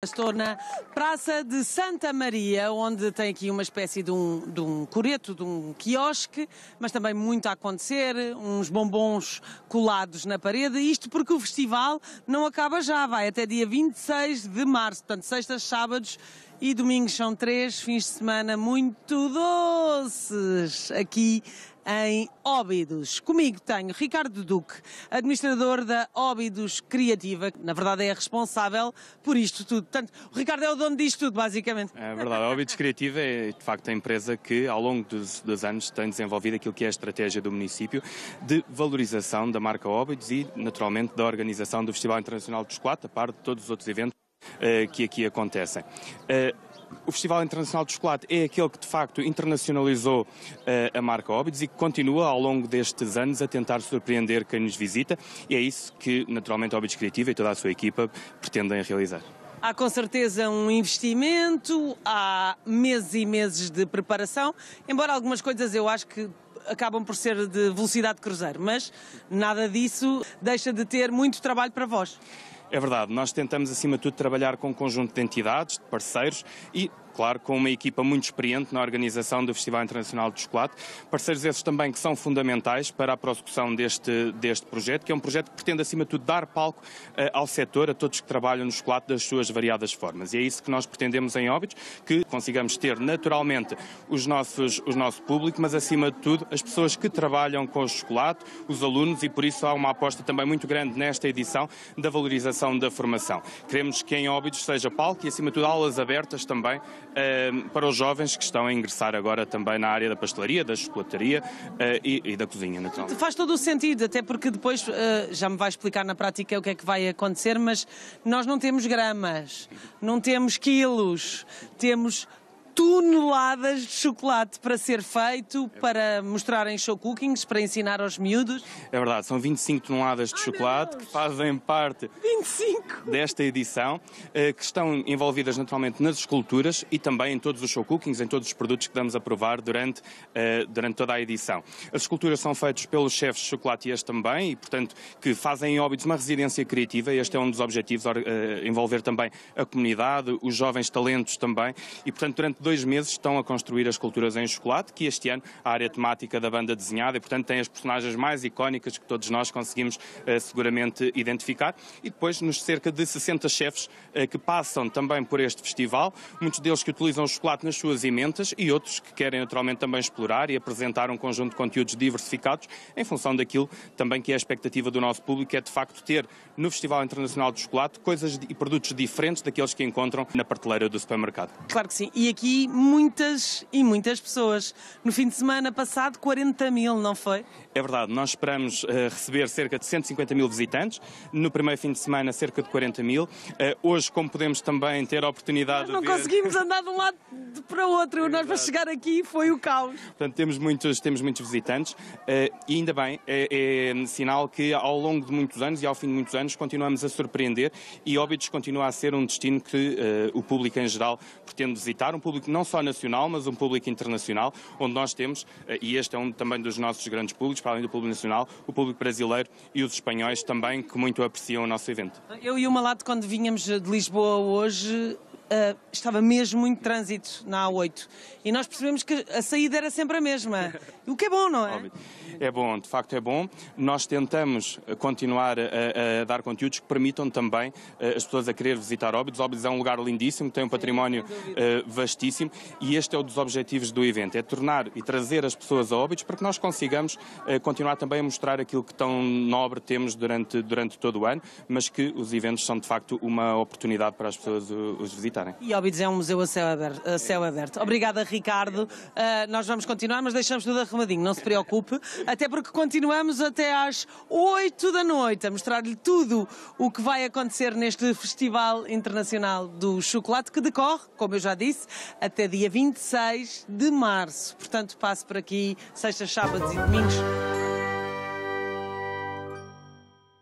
Estou na Praça de Santa Maria, onde tem aqui uma espécie de um, de um coreto, de um quiosque, mas também muito a acontecer, uns bombons colados na parede. Isto porque o festival não acaba já, vai até dia 26 de março, portanto, sextas, sábados e domingos são três fins de semana muito doces aqui em Óbidos. Comigo tenho Ricardo Duque, administrador da Óbidos Criativa, que na verdade é responsável por isto tudo. Portanto, o Ricardo é o dono disto tudo, basicamente. É verdade, a Óbidos Criativa é de facto a empresa que ao longo dos, dos, anos tem desenvolvido aquilo que é a estratégia do município de valorização da marca Óbidos e naturalmente da organização do Festival Internacional do Chocolate, a par de todos os outros eventos uh, que aqui acontecem. Uh, o Festival Internacional de Chocolate é aquele que de facto internacionalizou uh, a marca Óbidos e que continua ao longo destes anos a tentar surpreender quem nos visita e é isso que naturalmente Óbidos Criativa e toda a sua equipa pretendem realizar. Há com certeza um investimento, há meses e meses de preparação, embora algumas coisas eu acho que acabam por ser de velocidade de cruzeiro, mas nada disso deixa de ter muito trabalho para vós. É verdade, nós tentamos acima de tudo trabalhar com um conjunto de entidades, de parceiros e claro, com uma equipa muito experiente na organização do Festival Internacional de Chocolate. Parceiros esses também que são fundamentais para a prossecução deste, deste projeto, que é um projeto que pretende, acima de tudo, dar palco uh, ao setor, a todos que trabalham no chocolate das suas variadas formas. E é isso que nós pretendemos em Óbidos, que consigamos ter naturalmente os nossos, o nosso público, mas acima de tudo as pessoas que trabalham com o chocolate, os alunos, e por isso há uma aposta também muito grande nesta edição da valorização da formação. Queremos que em Óbidos seja palco e, acima de tudo, aulas abertas também para os jovens que estão a ingressar agora também na área da pastelaria, da chocolataria eh, e, e da cozinha, naturalmente. Faz todo o sentido, até porque depois eh, já me vai explicar na prática o que é que vai acontecer, mas nós não temos gramas, não temos quilos, temos toneladas de chocolate para ser feito, para mostrarem show cookings, para ensinar aos miúdos. É verdade, são 25 toneladas de Ai, chocolate que fazem parte 25. desta edição, eh, que estão envolvidas naturalmente nas esculturas e também em todos os show cookings, em todos os produtos que damos a provar durante, eh, durante toda a edição. As esculturas são feitas pelos chefes chocolatiers também e, portanto, que fazem em Óbidos uma residência criativa. Este é um dos objetivos, eh, envolver também a comunidade, os jovens talentos também e, portanto, durante dois meses estão a construir as esculturas em chocolate, que este ano a área temática da banda desenhada e, portanto, tem as personagens mais icónicas que todos nós conseguimos uh, seguramente identificar. E depois nos cerca de 60 chefes uh, que passam também por este festival, muitos deles que utilizam o chocolate nas suas emendas e outros que querem naturalmente também explorar e apresentar um conjunto de conteúdos diversificados em função daquilo também que é a expectativa do nosso público, que é de facto ter no Festival Internacional de Chocolate coisas e produtos diferentes daqueles que encontram na prateleira do supermercado. Claro que sim. E aqui muitas e muitas pessoas. No fim de semana passado, 40 mil, não foi? É verdade, nós esperamos uh, receber cerca de 150 mil visitantes. No primeiro fim de semana, cerca de 40 mil. Uh, hoje, como podemos também ter a oportunidade Nós não de conseguimos andar de um lado para o outro. É nós, para chegar aqui, foi o caos. Portanto, temos muitos, temos muitos visitantes uh, e ainda bem, é, é, sinal que ao longo de muitos anos e ao fim de muitos anos continuamos a surpreender e Óbidos continua a ser um destino que o público em geral pretende visitar, um público não só nacional, mas um público internacional, onde nós temos, eh, e este é um também dos nossos grandes públicos, para além do público nacional, o público brasileiro e os espanhóis também, que muito apreciam o nosso evento. Eu e o Malato, quando vinhamos de Lisboa hoje, uh, estava mesmo muito trânsito na A8 e nós percebemos que a saída era sempre a mesma. O que é bom, não é? Óbvio. É bom, de facto é bom. Nós tentamos continuar a, a dar conteúdos que permitam também uh, as pessoas a querer visitar Óbidos. Óbidos é um lugar lindíssimo, tem um património uh, vastíssimo e este é um dos objetivos do evento, é tornar e trazer as pessoas a Óbidos para que nós consigamos continuar também a mostrar aquilo que tão nobre temos durante, durante todo o ano, mas que os eventos são de facto uma oportunidade para as pessoas os visitarem. E Óbidos é um museu a céu aberto. A céu aberto. Obrigada, Ricardo. nós vamos continuar, mas deixamos tudo arrumadinho, não se preocupe até porque continuamos até às 8 da noite a mostrar-lhe tudo o que vai acontecer neste Festival Internacional do Chocolate, que decorre, como eu já disse, até dia 26 de março. Portanto, passe por aqui, sextas, sábados e domingos